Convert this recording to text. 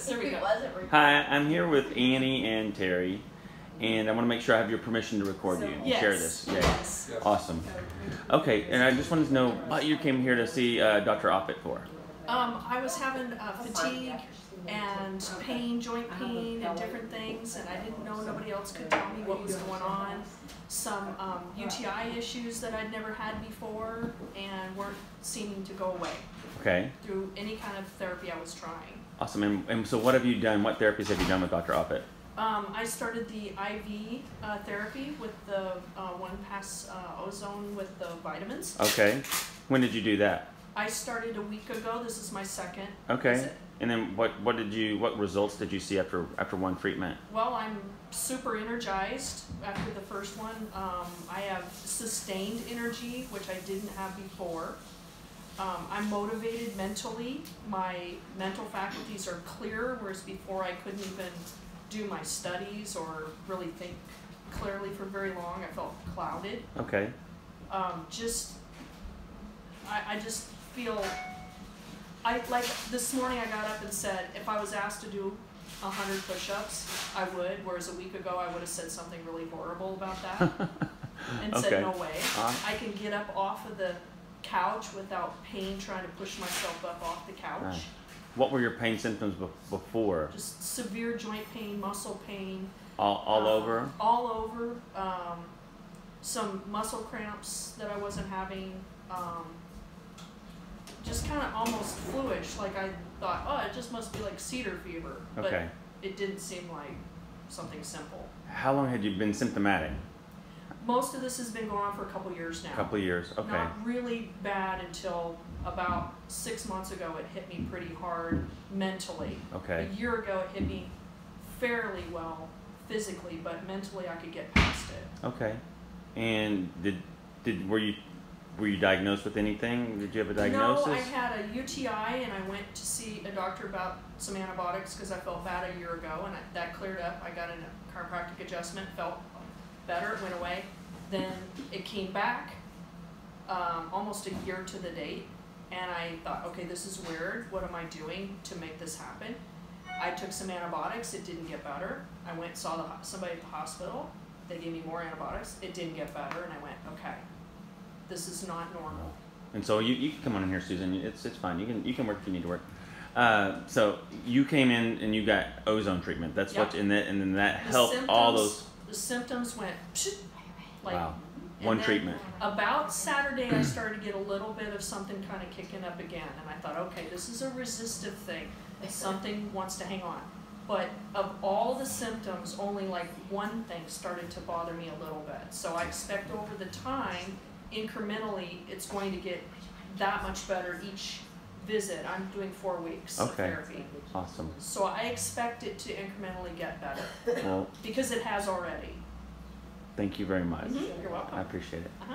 this. There we go. Hi, I'm here with Annie and Terry, and I want to make sure I have your permission to record you and Yes. share this. Yeah. Yes. Awesome. Okay, and I just wanted to know what you came here to see uh, Dr. Offutt for. Um, I was having uh, fatigue and pain, joint pain, and different things, and I didn't know nobody else could tell me what was going on. Some um, UTI issues that I'd never had before and weren't seeming to go away Okay, through any kind of therapy I was trying. Awesome. And, and so, what have you done? What therapies have you done with Dr. Offutt? Um, I started the IV uh, therapy with the uh, one pass uh, ozone with the vitamins. Okay, when did you do that? I started a week ago. This is my second. Okay, visit. and then what? What did you? What results did you see after after one treatment? Well, I'm super energized after the first one. Um, I have sustained energy, which I didn't have before. Um, I'm motivated mentally. My mental faculties are clear, whereas before I couldn't even do my studies or really think clearly for very long. I felt clouded. Okay, Um, just, I, I just feel, I, like, this morning I got up and said, if I was asked to do a hundred push-ups, I would, whereas a week ago I would have said something really horrible about that and Okay. said, no way. Uh, I can get up off of the couch without pain trying to push myself up off the couch. Right. what were your pain symptoms be- before? Just severe joint pain, muscle pain. All all um, over? All over. Um, some muscle cramps that I wasn't having. Um, just kind of almost fluish. Like I thought, oh, it just must be like cedar fever. Okay. But it didn't seem like something simple. How long had you been symptomatic? Most of this has been going on for a couple years now. A couple of years. Okay. Not really bad until about six months ago. It hit me pretty hard mentally. Okay. A year ago, it hit me fairly well physically, but mentally, I could get past it. Okay. And did did were you were you diagnosed with anything? Did you have a diagnosis? No, I had a UTI, and I went to see a doctor about some antibiotics because I felt bad a year ago, and I, that cleared up. I got a chiropractic adjustment, felt better, it went away. Then it came back um, almost a year to the date, and I thought, okay, this is weird. What am I doing to make this happen? I took some antibiotics. It didn't get better. I went saw the, somebody at the hospital. They gave me more antibiotics. It didn't get better, and I went, okay, this is not normal. And so you, you can come on in here, Susan. It's it's fine. You can you can work if you need to work. Uh, so you came in and you got ozone treatment. That's what and that and then that The helped all those. The symptoms went like wow. One treatment. About Saturday, I started to get a little bit of something kind of kicking up again, and I thought, okay, this is a resistive thing. Something wants to hang on. But of all the symptoms, only like one thing started to bother me a little bit. So I expect over the time, incrementally, it's going to get that much better each visit. I'm doing four weeks of Okay. therapy. Awesome. So I expect it to incrementally get better Well, because it has already. thank you very much. You're welcome. I appreciate it. Uh-huh.